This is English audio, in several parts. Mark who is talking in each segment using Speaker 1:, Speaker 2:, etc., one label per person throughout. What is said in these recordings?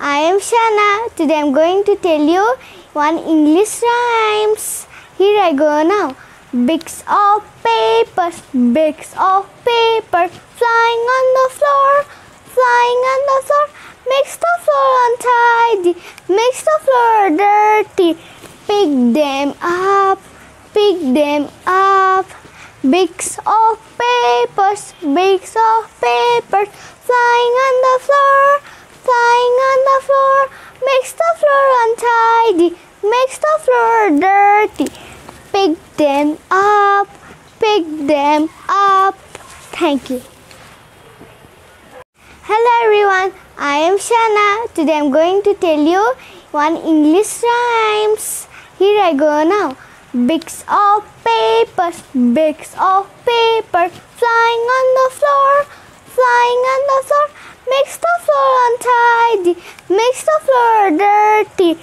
Speaker 1: I am Ishana. Today I am going to tell you one English rhymes. Here I go now. Bigs of papers, bigs of paper, flying on the floor, flying on the floor, makes the floor untidy, makes the floor dirty. Pick them up, pick them up. Bigs of papers, bigs of papers, flying on the floor, untidy, makes the floor dirty. Pick them up, pick them up. Thank you. Hello everyone, I am Ishana. Today I am going to tell you one English rhymes. Here I go now. Bigs of papers, bigs of paper, flying on the floor, flying on the floor, makes the floor untidy, makes the floor dirty.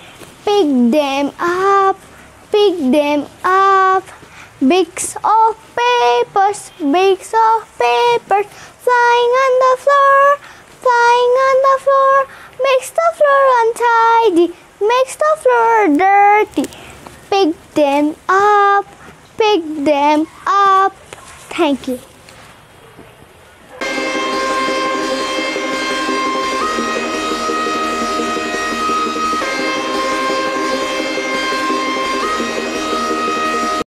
Speaker 1: Pick them up, pick them up. Bigs of papers, bigs of papers, flying on the floor, flying on the floor, makes the floor untidy, makes the floor dirty. Pick them up, pick them up. Thank you.